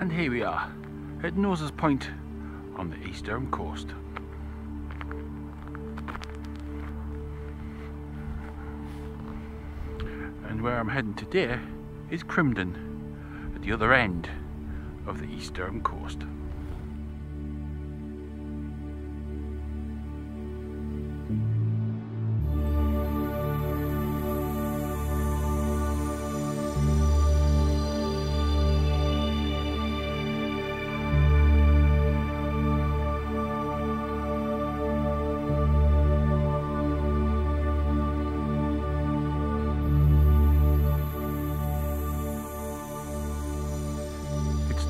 And here we are at Noses Point on the East Durham coast. And where I'm heading today is Crimdon at the other end of the East Durham coast.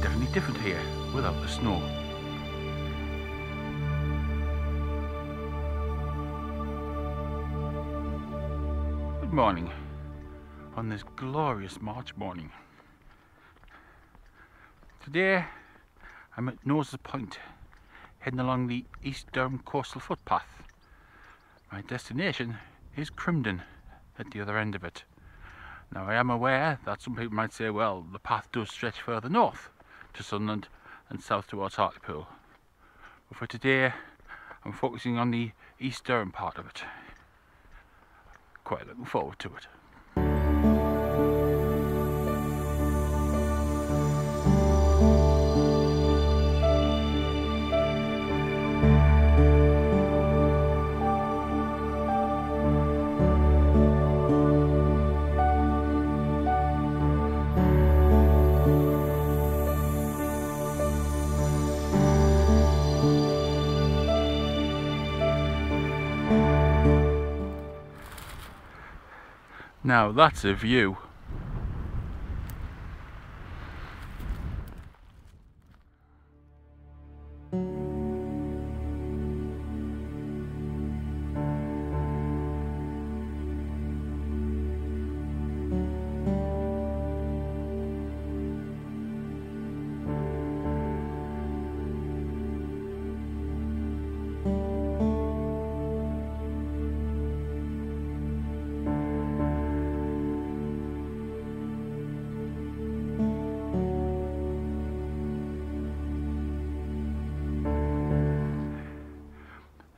Definitely different here without the snow. Good morning on this glorious March morning. Today I'm at Noses Point heading along the East Durham coastal footpath. My destination is Crimdon at the other end of it. Now I am aware that some people might say, well, the path does stretch further north to Sunderland and south towards Hartlepool. But for today, I'm focusing on the East Durham part of it. Quite looking forward to it. Now that's a view.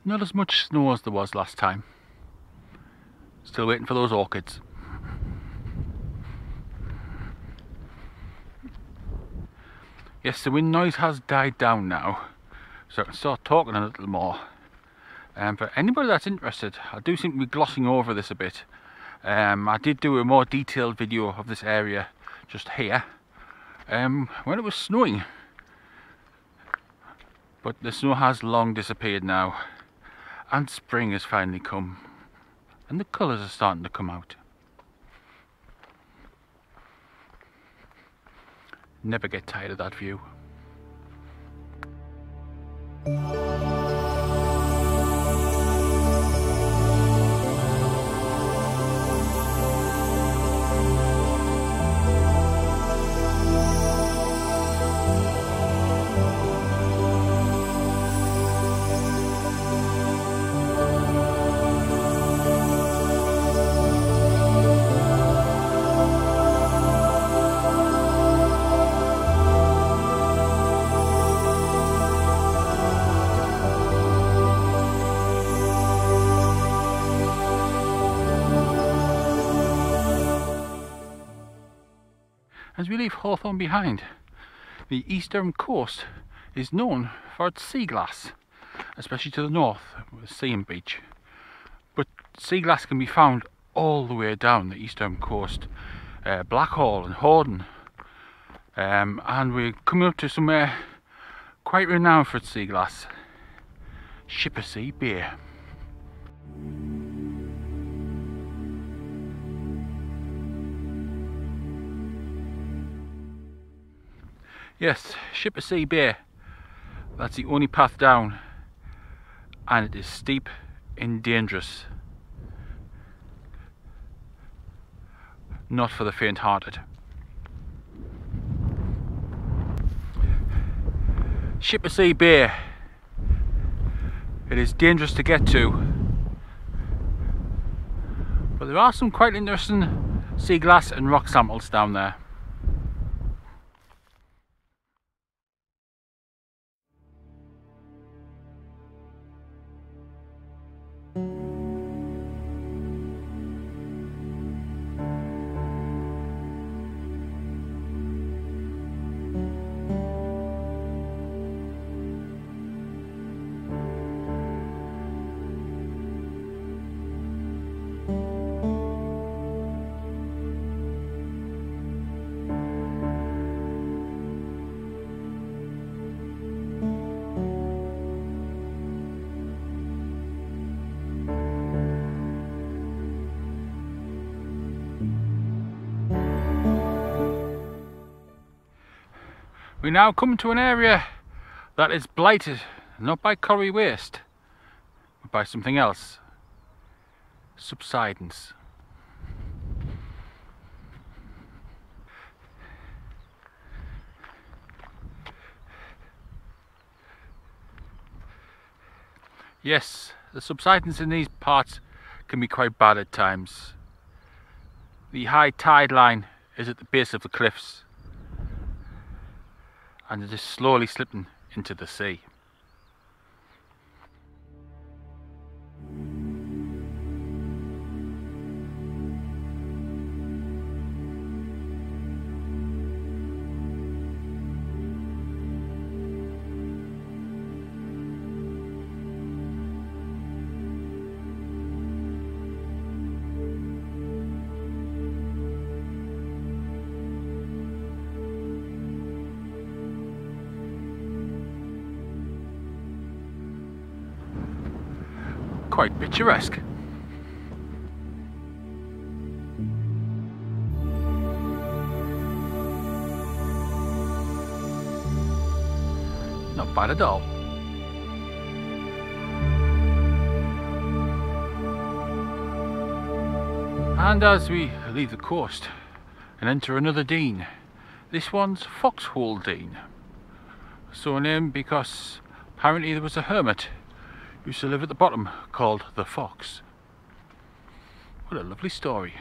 Not as much snow as there was last time. Still waiting for those orchids. Yes, the wind noise has died down now, so I can start talking a little more. Um, for anybody that's interested, I do seem to be glossing over this a bit. Um, I did do a more detailed video of this area just here um, when it was snowing. But the snow has long disappeared now and spring has finally come and the colours are starting to come out. Never get tired of that view. We leave Hawthorn behind, the eastern coast is known for its sea glass, especially to the north with Seaham beach. But sea glass can be found all the way down the eastern coast, uh, Blackhall and Horden. Um, and we're coming up to somewhere quite renowned for its sea glass, Shippersea Bay. Yes, Shippersea Bay. That's the only path down and it is steep and dangerous. Not for the faint-hearted. Shippersea Bay. It is dangerous to get to. But there are some quite interesting sea glass and rock samples down there. We now come to an area that is blighted not by colliery waste but by something else subsidence. Yes, the subsidence in these parts can be quite bad at times. The high tide line is at the base of the cliffs and it is slowly slipping into the sea. Quite picturesque. Not bad at all. And as we leave the coast and enter another Dene, this one's Foxhole Dene. So named because apparently there was a hermit used to live at the bottom called the Fox. What a lovely story.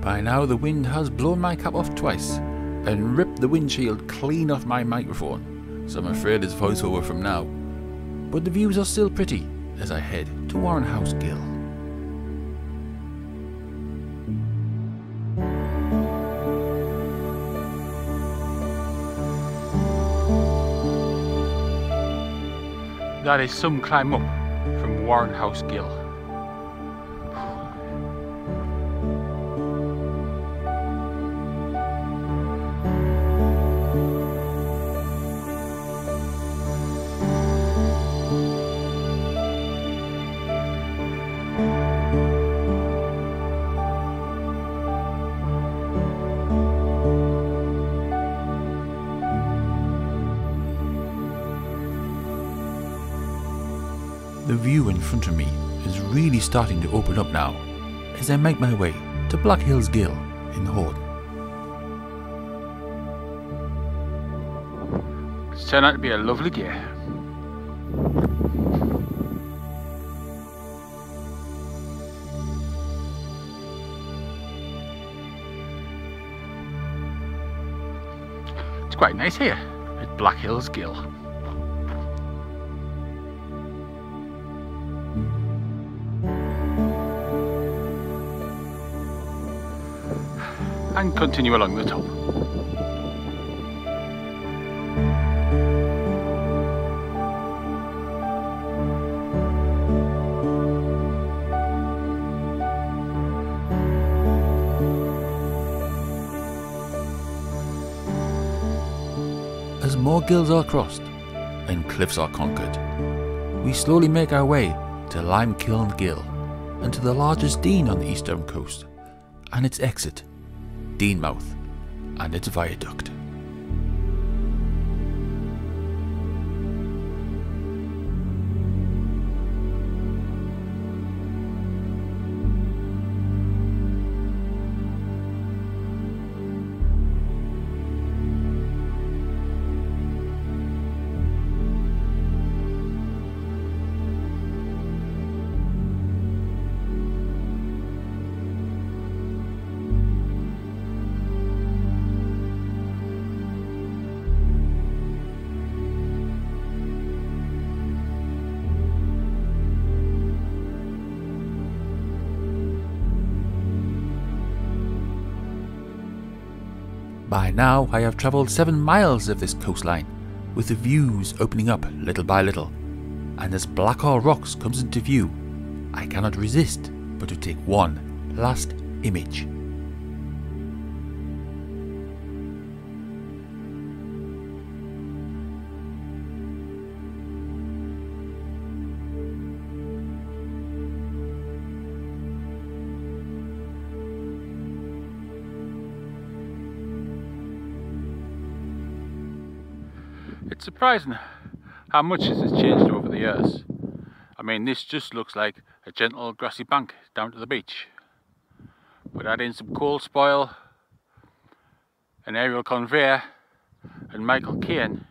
By now the wind has blown my cap off twice and ripped the windshield clean off my microphone, so I'm afraid it's voiceover from now. But the views are still pretty as I head to Warren House Gill. That is some climb up from Warren House Gill. View in front of me is really starting to open up now as I make my way to Blackhills Gill in Horden. It's turned out to be a lovely day. It's quite nice here at Blackhills Gill. And continue along the top. As more gills are crossed and cliffs are conquered, we slowly make our way to Limekiln Gill and to the largest dene on the eastern coast and its exit Denemouth and its viaduct. By now, I have travelled seven miles of this coastline, with the views opening up little by little. And as Blackhall Rocks comes into view, I cannot resist but to take one last image surprising how much this has changed over the years. I mean this just looks like a gentle grassy bank down to the beach. But add in some coal spoil, an aerial conveyor and Michael Caine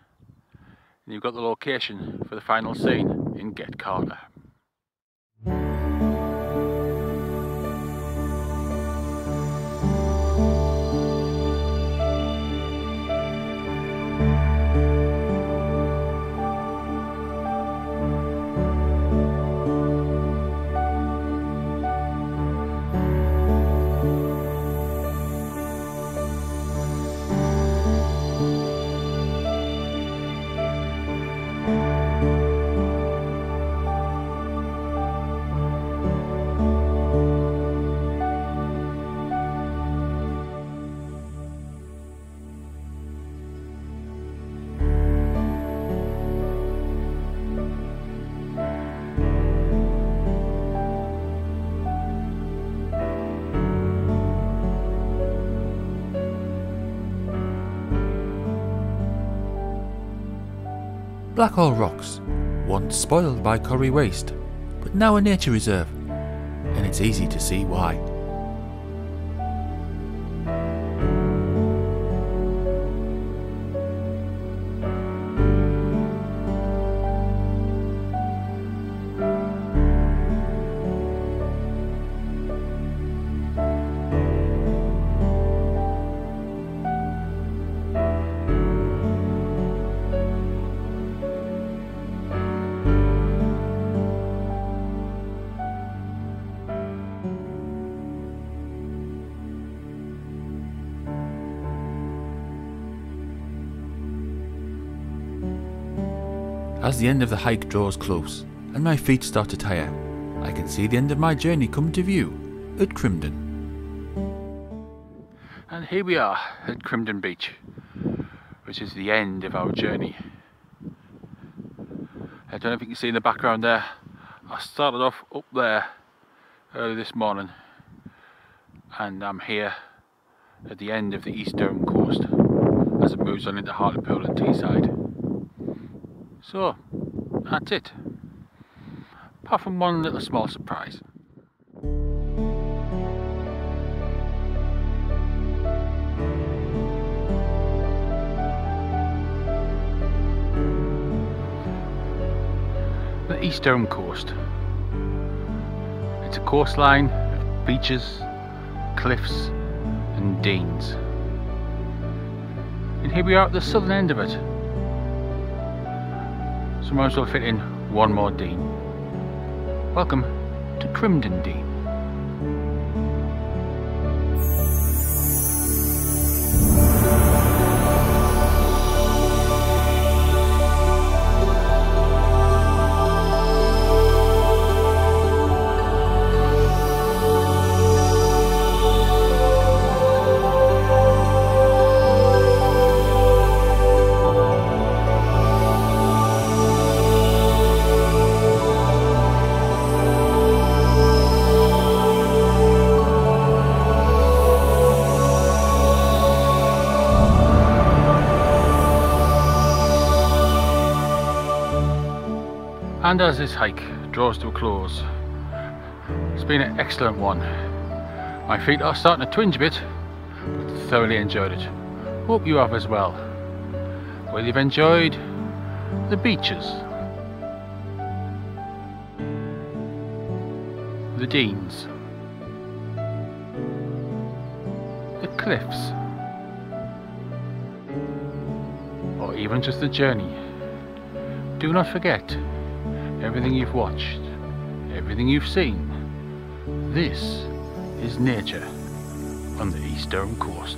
and you've got the location for the final scene in Get Carter. Blackhall Rocks, once spoiled by quarry waste, but now a nature reserve, and it's easy to see why. As the end of the hike draws close and my feet start to tire, I can see the end of my journey come to view at Crimdon. And here we are at Crimdon Beach, which is the end of our journey. I don't know if you can see in the background there, I started off up there early this morning and I'm here at the end of the East Durham coast as it moves on into Hartlepool and Teesside. So, that's it. Apart from one little small surprise. The East Durham coast. It's a coastline of beaches, cliffs and denes. And here we are at the southern end of it, so might as well fit in one more Dene. Welcome to Crimdon Dene. And as this hike draws to a close, it's been an excellent one. My feet are starting to twinge a bit, but thoroughly enjoyed it. Hope you have as well. Well, you've enjoyed the beaches, the denes, the cliffs, or even just the journey. Do not forget everything you've watched, everything you've seen. This is nature on the Eastern coast.